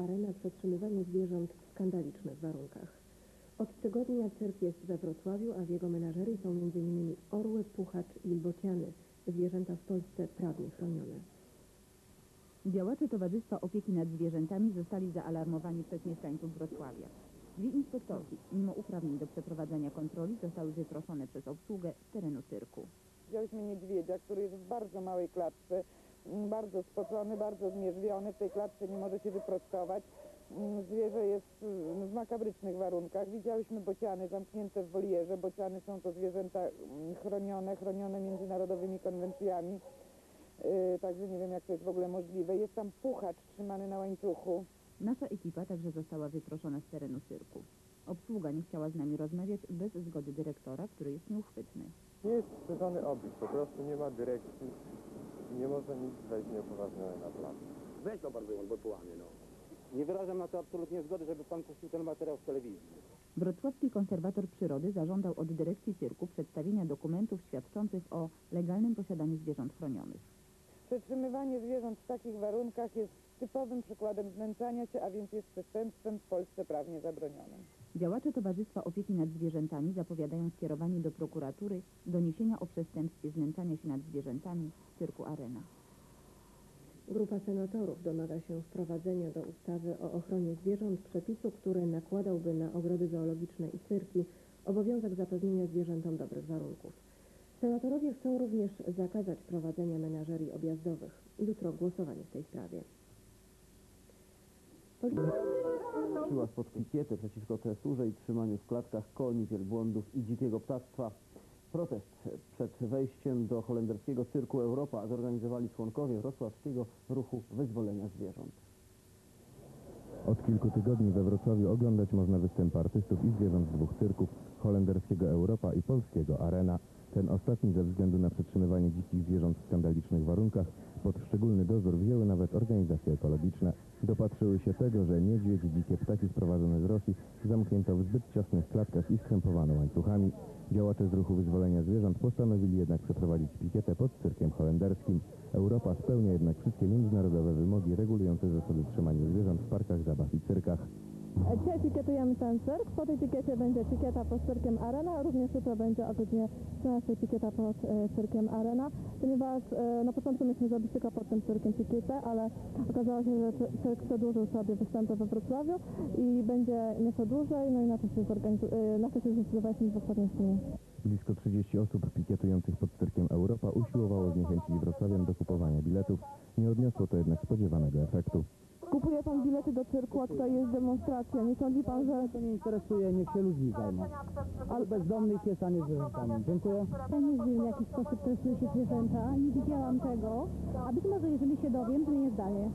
Arena przetrzymywanie zwierząt w skandalicznych warunkach. Od tygodnia cyrk jest we Wrocławiu, a w jego menażerii są m.in. orły, puchacz i bociany, zwierzęta w Polsce prawnie chronione. Działacze Towarzystwa Opieki nad Zwierzętami zostali zaalarmowani przez mieszkańców Wrocławia. Dwie inspektorki, mimo uprawnień do przeprowadzania kontroli, zostały wyproszone przez obsługę z terenu cyrku. Widziałyśmy niedźwiedzia, który jest w bardzo małej klatce, bardzo spocony, bardzo zmierzwiony, w tej klatce nie może się wyprostować. M, Zwierzę jest m, w makabrycznych warunkach. Widziałyśmy bociany zamknięte w wolierze. Bociany są to zwierzęta m, chronione, chronione międzynarodowymi konwencjami. Yy, także nie wiem, jak to jest w ogóle możliwe. Jest tam puchacz trzymany na łańcuchu. Nasza ekipa także została wyproszona z terenu cyrku. Obsługa nie chciała z nami rozmawiać bez zgody dyrektora, który jest nieuchwytny. Nie jest stworzony obiekt, po prostu nie ma dyrekcji, nie może nic wejść na plac. Weź to bardzo bo połamie, no. Nie wyrażam na to absolutnie zgody, żeby pan puścił ten materiał w telewizji. Wrocławski konserwator przyrody zażądał od dyrekcji cyrku przedstawienia dokumentów świadczących o legalnym posiadaniu zwierząt chronionych. Przetrzymywanie zwierząt w takich warunkach jest typowym przykładem znęcania się, a więc jest przestępstwem w Polsce prawnie zabronionym. Działacze Towarzystwa Opieki nad Zwierzętami zapowiadają skierowanie do prokuratury doniesienia o przestępstwie znęcania się nad zwierzętami w cyrku Arena. Grupa senatorów domaga się wprowadzenia do ustawy o ochronie zwierząt przepisu, który nakładałby na ogrody zoologiczne i cyrki obowiązek zapewnienia zwierzętom dobrych warunków. Senatorowie chcą również zakazać prowadzenia menażerii objazdowych. Jutro głosowanie w tej sprawie. Policja Siła spod pikiety przeciwko tresurze i trzymaniu w klatkach koni, wielbłądów i dzikiego ptactwa. Protest przed wejściem do holenderskiego cyrku Europa zorganizowali członkowie wrocławskiego ruchu wyzwolenia zwierząt. Od kilku tygodni we Wrocławiu oglądać można występ artystów i zwierząt z dwóch cyrków, holenderskiego Europa i polskiego Arena. Ten ostatni ze względu na przetrzymywanie dzikich zwierząt w skandalicznych warunkach pod szczególny dozór wzięły nawet organizacje ekologiczne. Dopatrzyły się tego, że niedźwiedź dzikie ptaki sprowadzone z Rosji zamknięto w zbyt ciasnych klatkach i skrępowano łańcuchami. Działacze z ruchu wyzwolenia zwierząt postanowili jednak przeprowadzić pikietę pod cyrkiem holenderskim. Europa spełnia jednak wszystkie międzynarodowe wymogi regulujące zasady trzymania zwierząt w parkach zabaw i cyrkach. Dzisiaj pikietujemy ten cyrk. Po tej pikiecie będzie pikieta pod cyrkiem Arena. Również jutro będzie o godzinie 13 pikieta pod e, cyrkiem Arena, ponieważ e, na początku mieliśmy zrobić tylko pod tym cyrkiem pikietę, ale okazało się, że cy- cyrk przedłużył sobie występy we Wrocławiu i będzie nieco dłużej, no i na to się, e, na to się zdecydowaliśmy w ostatniej chwili. Blisko 30 osób pikietujących pod cyrkiem Europa usiłowało zniechęcić wrocławian do kupowania biletów. Nie odniosło to jednak spodziewanego efektu. Kupuje pan bilety do cyrku, a tutaj jest demonstracja. Nie sądzi pan, że... To nie interesuje, niech się ludźmi zajmą. Ale bezdomnych jest, a nie zwierzętami. Dziękuję. Ja nie wiem, w jaki sposób testuje się zwierzęta. Nie widziałam tego. A być może, jeżeli się dowiem, to nie zdaję.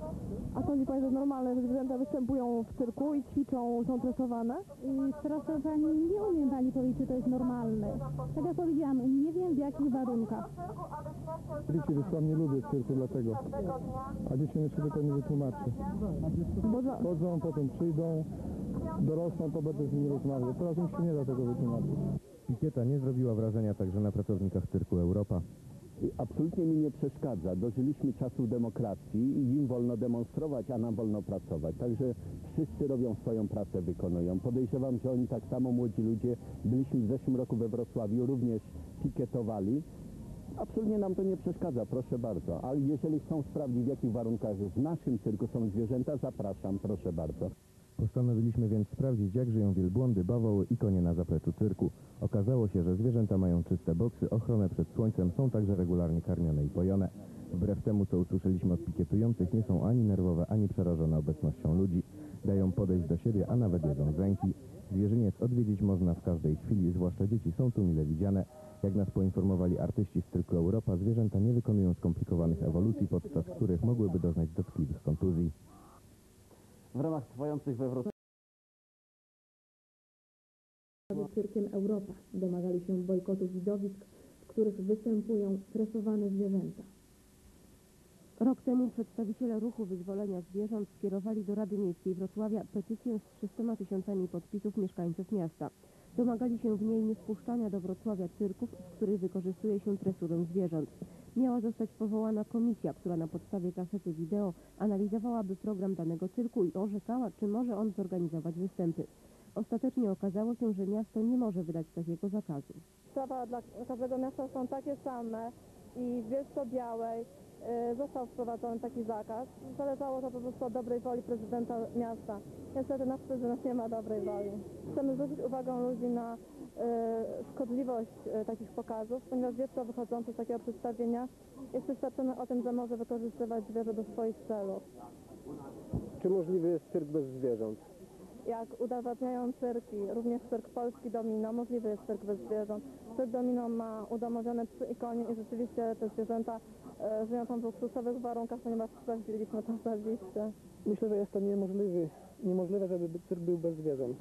A sądzi Pani, że normalne zwierzęta występują w cyrku i ćwiczą, są tresowane? Proszę Pani, nie umiem Pani powiedzieć, czy to jest normalne. Tak jak powiedziałam, nie wiem w jakich warunkach. Dzieci wysłam nie lubię cyrku dlatego, a dzieciom jeszcze tylko nie. Bo za... Chodzą, potem przyjdą, dorosną, to będę z nimi rozmawiał. Teraz im się nie da tego wytłumaczyć. Pikieta nie zrobiła wrażenia także na pracownikach cyrku Europa. Absolutnie mi nie przeszkadza. Dożyliśmy czasów demokracji i im wolno demonstrować, a nam wolno pracować. Także wszyscy robią swoją pracę, wykonują. Podejrzewam, że oni tak samo, młodzi ludzie, byliśmy w zeszłym roku we Wrocławiu, również pikietowali. Absolutnie nam to nie przeszkadza, proszę bardzo. Ale jeżeli chcą sprawdzić, w jakich warunkach w naszym cyrku są zwierzęta, zapraszam, proszę bardzo. Postanowiliśmy więc sprawdzić, jak żyją wielbłądy, bawoły i konie na zapleczu cyrku. Okazało się, że zwierzęta mają czyste boksy, ochronę przed słońcem, są także regularnie karmione i pojone. Wbrew temu, co usłyszeliśmy od pikietujących, nie są ani nerwowe, ani przerażone obecnością ludzi. Dają podejść do siebie, a nawet jedzą z ręki. Zwierzyniec odwiedzić można w każdej chwili, zwłaszcza dzieci są tu mile widziane. Jak nas poinformowali artyści z cyrku Europa, zwierzęta nie wykonują skomplikowanych ewolucji, podczas których mogłyby doznać dotkliwych kontuzji. W ramach trwających we Wrocławiu cyrkiem Europa domagali się bojkotu widowisk, w których występują tresowane zwierzęta. Rok temu przedstawiciele ruchu wyzwolenia zwierząt skierowali do Rady Miejskiej Wrocławia petycję z 300 tysiącami podpisów mieszkańców miasta. Domagali się w niej niewpuszczania do Wrocławia cyrków, w których wykorzystuje się tresurę zwierząt. Miała zostać powołana komisja, która na podstawie kasety wideo analizowałaby program danego cyrku i orzekała, czy może on zorganizować występy. Ostatecznie okazało się, że miasto nie może wydać takiego zakazu. Prawa dla każdego miasta są takie same i w Bielsko-Białej y, został wprowadzony taki zakaz. Zależało to po prostu od dobrej woli prezydenta miasta. Niestety nasz prezydent nie ma dobrej woli. Chcemy zwrócić uwagę ludzi na y, szkodliwość y, takich pokazów, ponieważ dziecko wychodzące z takiego przedstawienia jest przeświadczone o tym, że może wykorzystywać zwierzę do swoich celów. Czy możliwy jest cyrk bez zwierząt? Jak udowadniają cyrki, również cyrk polski Domino, możliwy jest cyrk bez zwierząt. Cyrk Domino ma udomowione psy i konie i rzeczywiście te zwierzęta e, żyją tam w luksusowych warunkach, ponieważ sprawdziliśmy to osobiście. Myślę, że jest to niemożliwy, niemożliwe, żeby by- cyrk był bez zwierząt.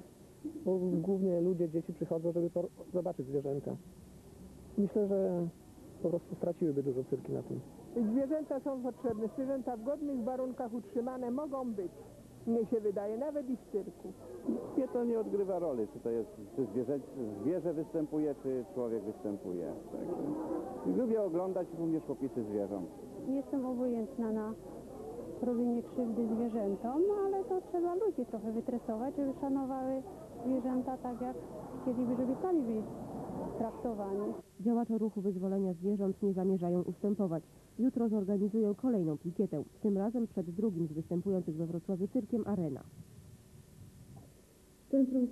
Bo głównie ludzie, dzieci przychodzą, żeby zobaczyć zwierzęta. Myślę, że po prostu straciłyby dużo cyrki na tym. Zwierzęta są potrzebne. Zwierzęta w godnych warunkach utrzymane mogą być. Mnie się wydaje, nawet i w cyrku. Nie, to nie odgrywa roli, czy to jest, czy zwierzę, zwierzę występuje, czy człowiek występuje. Także lubię oglądać również popisy zwierząt. Jestem obojętna na robienie krzywdy zwierzętom, no ale to trzeba ludzi trochę wytresować, żeby szanowały zwierzęta tak, jak chcieliby, żeby sami byli traktowani. Działacze ruchu wyzwolenia zwierząt nie zamierzają ustępować. Jutro zorganizują kolejną pikietę, tym razem przed drugim z występujących we Wrocławiu cyrkiem Arena. Centrum